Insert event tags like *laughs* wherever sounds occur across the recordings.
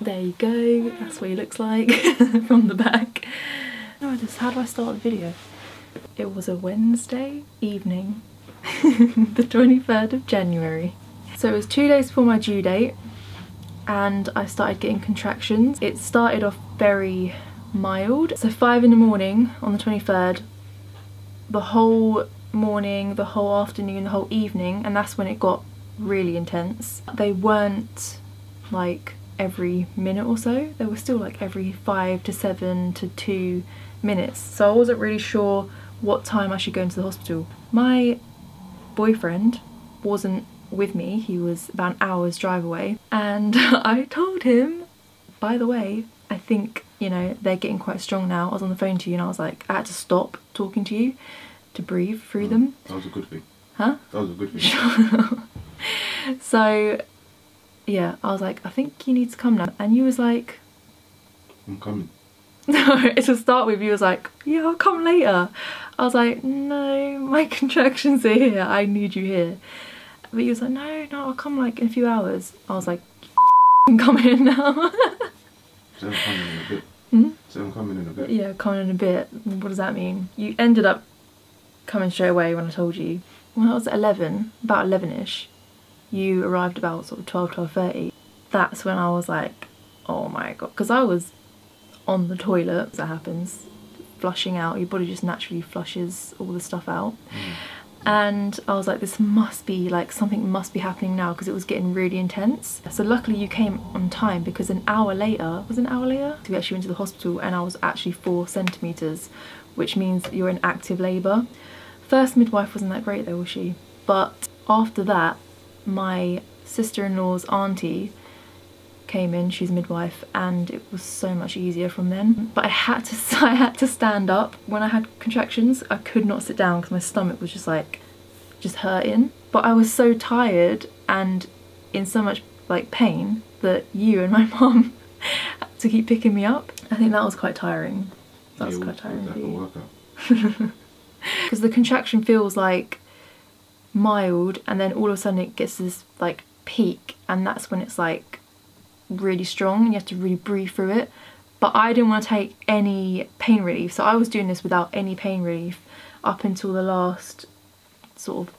There you go, that's what he looks like *laughs* from the back. Just how do I start the video? It was a Wednesday evening, *laughs* the 23rd of January. So it was two days before my due date and I started getting contractions. It started off very mild. So five in the morning on the 23rd, the whole morning, the whole afternoon, the whole evening, and that's when it got really intense. They weren't like every minute or so, they were still like every five to seven to two minutes. So I wasn't really sure what time I should go into the hospital. My boyfriend wasn't with me, he was about an hour's drive away, and *laughs* I told him, by the way, I think, you know, they're getting quite strong now. I was on the phone to you and I was like, I had to stop talking to you to breathe through Mm, them. That was a good thing. Huh? That was a good thing. *laughs* So, yeah, I was like, I think you need to come now. And you was like, I'm coming. *laughs* no, to start with, you was like, yeah, I'll come later. I was like, no, my *laughs* contractions are here. I need you here. But you was like, no, no, I'll come like in a few hours. I was like, *laughs* come in now. So I'm coming in a bit. Hmm? So I'm coming in a bit. yeah, coming in a bit. What does that mean? You ended up coming straight away when I told you. When I was 11, about 11ish, you arrived about sort of 12, 12.30. That's when I was like, oh my god. Because I was on the toilet, that happens, flushing out. Your body just naturally flushes all the stuff out. Mm. And I was like, this must be like something must be happening now because it was getting really intense. So luckily you came on time because an hour later, was an hour later? We actually went to the hospital and I was actually four centimetres, which means you're in active labour. First midwife wasn't that great though, was she? But after that, my sister-in-law's auntie came in, she's midwife, and it was so much easier from then. But I had to *laughs* I had to stand up when I had contractions. I could not sit down because my stomach was just like just hurting. But I was so tired and in so much like pain that you and my *laughs* mom had to keep picking me up. I think that was quite tiring. That was Yeah, quite tiring like for a you. workout. Because *laughs* the contraction feels like mild and then all of a sudden it gets this like peak and that's when it's like really strong and you have to really breathe through it. But I didn't want to take any pain relief so I was doing this without any pain relief up until the last sort of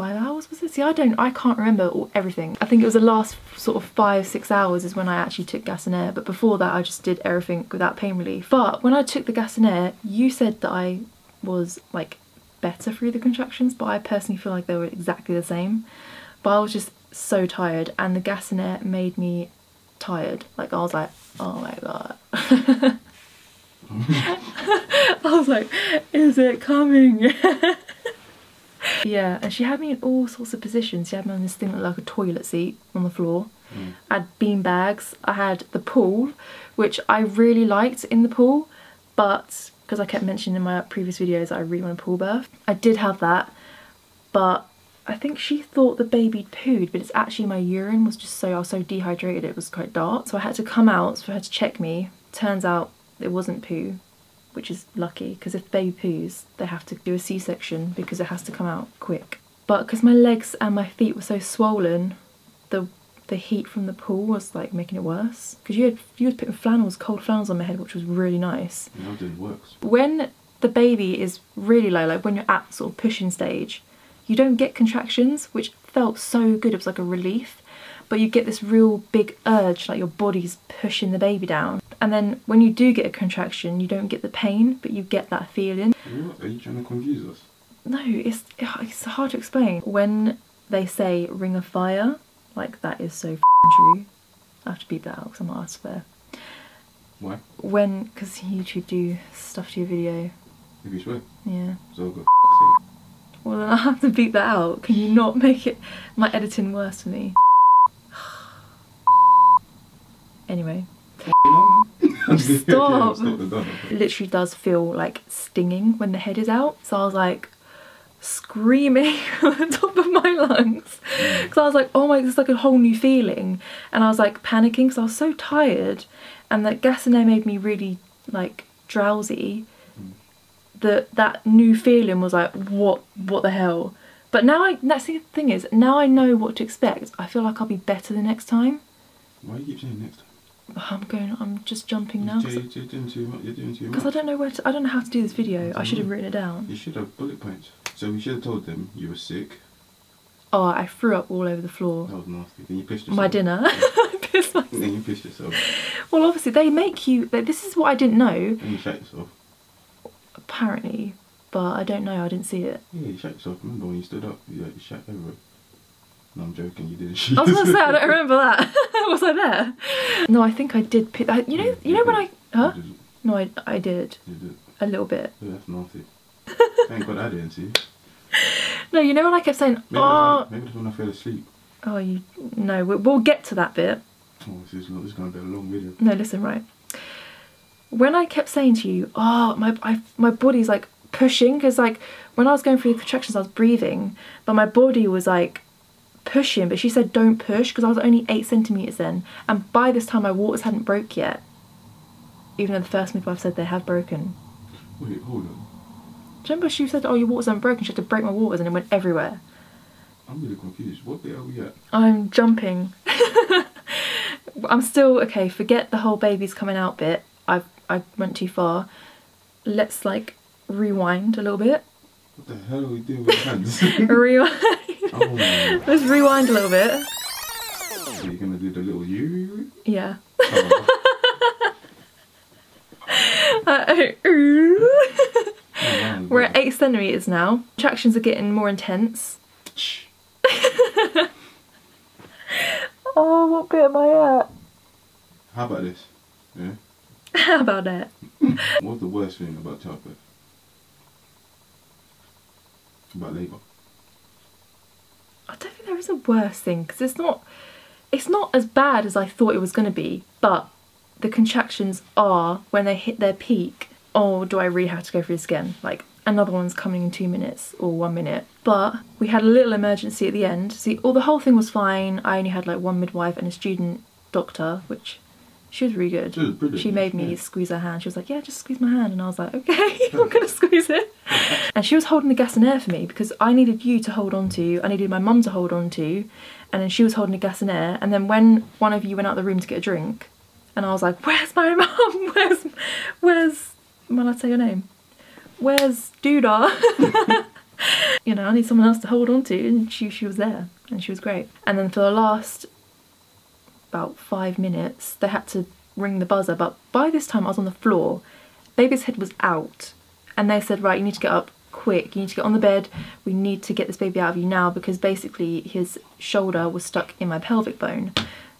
five hours was it? See I don't I can't remember all, everything. I think it was the last sort of five six hours is when I actually took gas and air but before that I just did everything without pain relief. But when I took the gas and air you said that I was like better through the contractions but I personally feel like they were exactly the same. But I was just so tired and the gas and air made me tired. Like I was like, oh my god. *laughs* I was like, is it coming? *laughs* yeah, and she had me in all sorts of positions. She had me on this thing like a toilet seat on the floor. Mm. I had bean bags. I had the pool, which I really liked in the pool, but because I kept mentioning in my previous videos that I really want a pool birth. I did have that, but I think she thought the baby pooed, but it's actually my urine was just so I was so dehydrated it was quite dark. So I had to come out for her to check me. Turns out it wasn't poo, which is lucky because if baby poos, they have to do a C-section because it has to come out quick. But because my legs and my feet were so swollen, the the heat from the pool was like making it worse. Because you had you had putting flannels, cold flannels on my head, which was really nice it works. when the baby is really low, like when you're at sort of pushing stage, you don't get contractions, which felt so good. It was like a relief. But you get this real big urge, like your body's pushing the baby down. And then when you do get a contraction, you don't get the pain, but you get that feeling. Are you trying to confuse us? No, it's it's hard to explain. When they say ring of fire, like that is so f***ing true. I have to beep that out because I'm not asked there. Why? When, because YouTube do stuff to your video, If you swear. yeah. So I'll go f***ing. Well, then I have to beat that out. Can you not make it my editing worse for me? *sighs* anyway, You know, man. *laughs* Stop. Stop the gun. it literally does feel like stinging when the head is out. So I was like screaming *laughs* on the top of my lungs mm. because I was like, oh my, this is like a whole new feeling. And I was like panicking because I was so tired, and that gas and air made me really like drowsy. Mm. That that new feeling was like, what, what the hell? But now I, that's the thing is, now I know what to expect. I feel like I'll be better the next time. Why do you keep saying next time? *sighs* I'm going. I'm just jumping now You're, you're doing too much. You're doing too much. because I don't know where to. I don't know how to do this video. I should have written it down. You should have bullet points. So we should have told them you were sick. Oh, I threw up all over the floor. That was nasty. Then you pissed yourself. My dinner. *laughs* I pissed myself. Then you pissed yourself. Well, obviously they make you. This is what I didn't know. Then you shat yourself. Apparently, but I don't know. I didn't see it. Yeah, you shat yourself. Remember when you stood up? You, like, you shat everywhere. No, I'm joking. You didn't. I was gonna say I don't *laughs* remember that. *laughs* was I there? No, I think I did. I, you know. You know when I. Huh? No, I. I did You did. a little bit. Yeah, that's nasty. Thank God I didn't see. No, you know when I kept saying, Maybe, "Oh, maybe that's when I fell asleep. oh, you." No, we- we'll get to that bit. Oh, this is, this is going to be a long video. No, listen, right. When I kept saying to you, "Oh, my I, my body's like pushing," because like when I was going through the contractions, I was breathing, but my body was like pushing. But she said, "Don't push," because I was only eight centimeters then, and by this time my waters hadn't broke yet. Even though the first midwife said they have broken. Wait, hold on. Remember she said, "Oh, your waters aren't broken." She had to break my waters, and it went everywhere. I'm really confused. What bit are we at? I'm jumping. *laughs* I'm still okay. Forget the whole baby's coming out bit. I've, I went too far. Let's like rewind a little bit. What the hell are we doing with hands? *laughs* rewind. *laughs* oh. Let's rewind a little bit. So you're to do the little you? Yeah. Oh, Uh, oh. We're at eight centimeters now. Contractions are getting more intense. *laughs* Oh, what bit am I at? How about this? Yeah. *laughs* How about that? *laughs* What's the worst thing about childbirth? About labour. I don't think there is a worse thing because it's not. It's not as bad as I thought it was going to be, but the contractions are when they hit their peak. Oh, do I really have to go through this again? Like another one's coming in two minutes or one minute. But we had a little emergency at the end. See, all the whole thing was fine. I only had like one midwife and a student doctor, which she was really good. She was She made me yeah. squeeze her hand. She was like, "Yeah, just squeeze my hand," and I was like, "Okay, *laughs* I'm gonna squeeze it." *laughs* And she was holding the gas and air for me because I needed you to hold on to, I needed my mum to hold on to, and then she was holding the gas and air. And then when one of you went out the room to get a drink, and I was like, "Where's my *laughs* mum? Where's, will I say your name? Where's Doodah?" *laughs* you know, I need someone else to hold on to, and she she was there, and she was great. And then for the last about five minutes, they had to ring the buzzer. But by this time, I was on the floor. Baby's head was out, and they said, "Right, you need to get up quick. You need to get on the bed. We need to get this baby out of you now because basically his shoulder was stuck in my pelvic bone."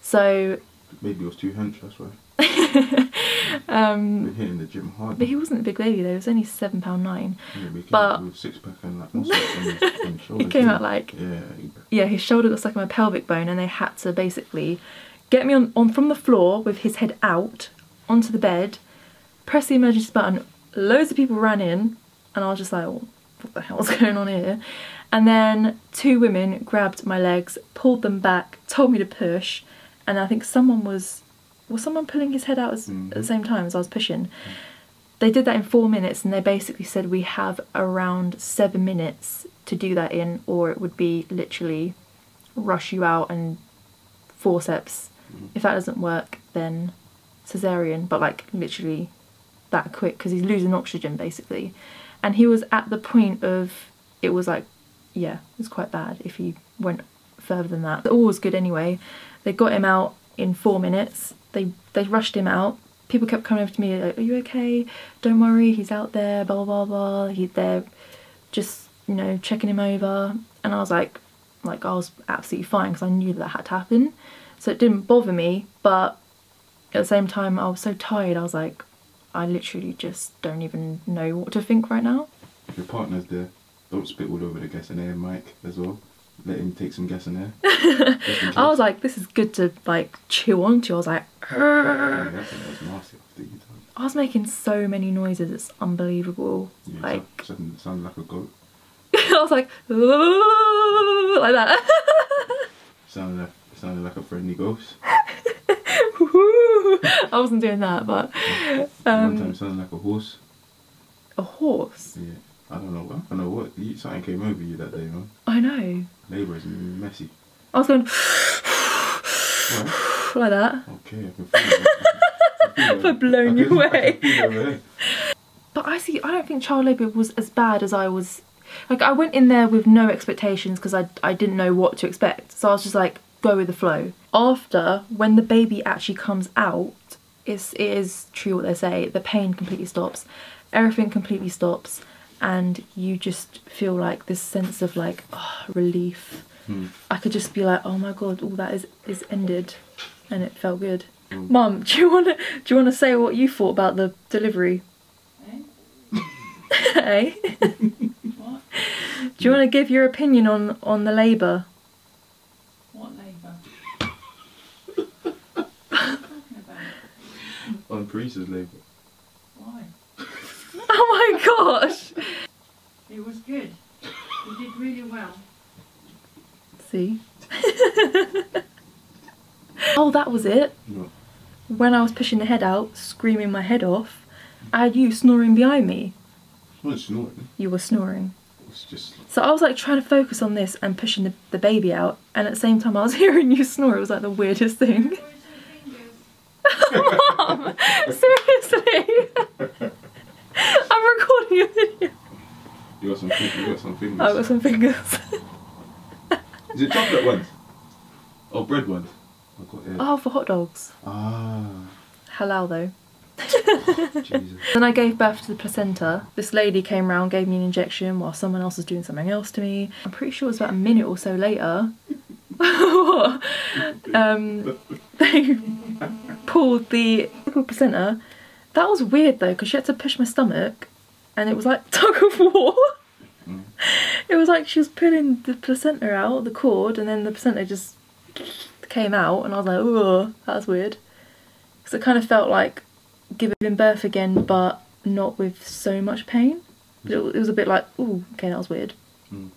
So, Maybe it was too hench, that's why. *laughs* um, Been hitting the gym hard. but he wasn't a big baby though. He was only seven pound nine. Yeah, but he came but- out with six pack and like muscles on his, on his *laughs* shoulders. came out like- Yeah, yeah, his shoulder got stuck in my pelvic bone, and they had to basically get me on, on from the floor with his head out onto the bed, press the emergency button. Loads of people ran in, and I was just like, oh, "What the hell's *laughs* going on here?" And then two women grabbed my legs, pulled them back, told me to push, and I think someone was was someone pulling his head out as, at the mm-hmm. same time as I was pushing. They did that in four minutes, and they basically said we have around seven minutes to do that in, or it would be literally rush you out and forceps. Mm-hmm. If that doesn't work, then cesarean, but like literally that quick because he's losing oxygen basically. And he was at the point of it was like, yeah, it was quite bad if he went further than that. But all was good anyway. They got him out in four minutes. They they rushed him out. People kept coming over to me like, "Are you okay? Don't worry, he's out there." Blah blah blah. He's there, just you know checking him over. And I was like, like I was absolutely fine because I knew that, that had to happen, so it didn't bother me. But at the same time, I was so tired. I was like, I literally just don't even know what to think right now. Your partner's there, don't spit all over the gas and air mic as well. Let him take some gas and air. Just in I was like, this is good to like chew onto. I was like, *laughs* Yeah, I was nasty after you done. I was making so many noises. It's unbelievable. Yeah, like so- sound, sound like a goat. *laughs* I was like, like that. *laughs* Sounded like sounded like a friendly ghost. I wasn't doing that, but One um, time sounded like a horse. a horse. Yeah. I don't know. I don't know what. You, something came over you that day, man. I know. Labour is messy. I was going. Like that. Okay, I can feel it. I can feel it. *laughs* I've blown you I away. can feel it over there. But I see, I don't think child labour was as bad as I was. Like, I went in there with no expectations because I, I didn't know what to expect. So I was just like, go with the flow. After, when the baby actually comes out, it's, it is true what they say the pain completely stops, everything completely stops, and you just feel like this sense of like oh, relief. Hmm. I could just be like, oh my god, all that is, is ended, and it felt good. Mm. Mum, do you wanna do you wanna say what you thought about the delivery? Eh? *laughs* What? Do you want to give your opinion on on the labour? What labour? What are you? On Paresa's labour. Why? *laughs* Oh my gosh! It was good. You did really well. See. *laughs* oh, that was it. No. When I was pushing the head out, screaming my head off, I had you snoring behind me. It's not snorting. You were snoring. It's just. So I was like trying to focus on this and pushing the, the baby out, and at the same time I was *laughs* hearing you snore. It was like the weirdest thing. Mom, seriously. I'm recording a video. You got some. fing- You got some fingers. I've got some fingers. *laughs* Is it chocolate ones? Or bread ones? I oh, for hot dogs. Ah. Halal though. *laughs* Jesus. Then I gave birth to the placenta. This lady came round, gave me an injection while someone else was doing something else to me. I'm pretty sure it was about a minute or so later. *laughs* um, they pulled the placenta. That was weird though, because she had to push my stomach, and it was like tug of war. Mm. *laughs* It was like she was pulling the placenta out, the cord, and then the placenta just came out, and I was like, oh, that's weird. Because it kind of felt like giving birth again, but not with so much pain. It, it was a bit like, oh, okay, that was weird. Mm.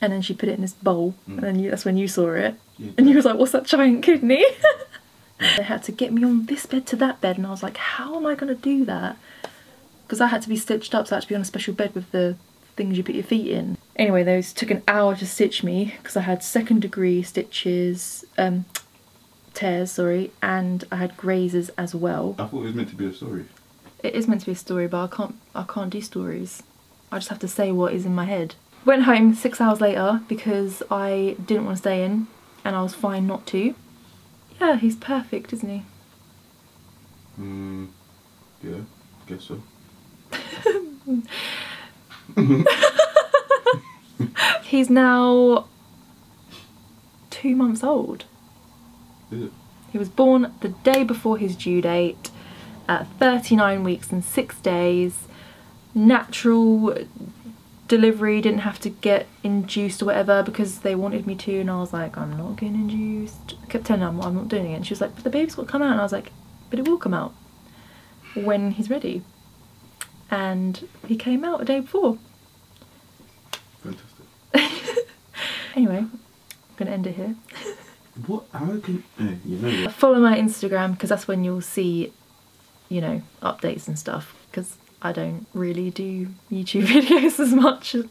And then she put it in this bowl, Mm. and then you, that's when you saw it, Yeah, and you was like, what's that giant kidney? *laughs* they had to get me on this bed to that bed, and I was like, how am I going to do that? Because I had to be stitched up, so I had to be on a special bed with the things you put your feet in. Anyway, those took an hour to stitch me because I had second degree stitches, um, tears, sorry, and I had grazes as well. I thought it was meant to be a story. It is meant to be a story, but I can't I can't do stories. I just have to say what is in my head. Went home six hours later because I didn't want to stay in and I was fine not to. Yeah, he's perfect, isn't he? Hmm. Yeah, I guess so. *laughs* *laughs* He's now two months old. Is it? He was born the day before his due date at 39 weeks and 6 days. Natural delivery, didn't have to get induced or whatever because they wanted me to, and I was like, I'm not getting induced. I kept telling her I'm, I'm not doing it, and she was like, But the baby's got to come out, and I was like, But it will come out when he's ready. And he came out a day before. Fantastic. *laughs* Anyway, I'm gonna end it here. What? How can? Eh, you know what? Follow my Instagram because that's when you'll see, you know, updates and stuff. Because I don't really do YouTube *laughs* videos as much at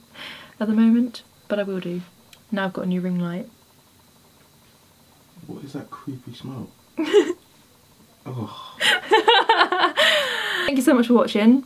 the moment, but I will do. Now I've got a new ring light. What is that creepy smell? *laughs* oh. Thank you so much for watching,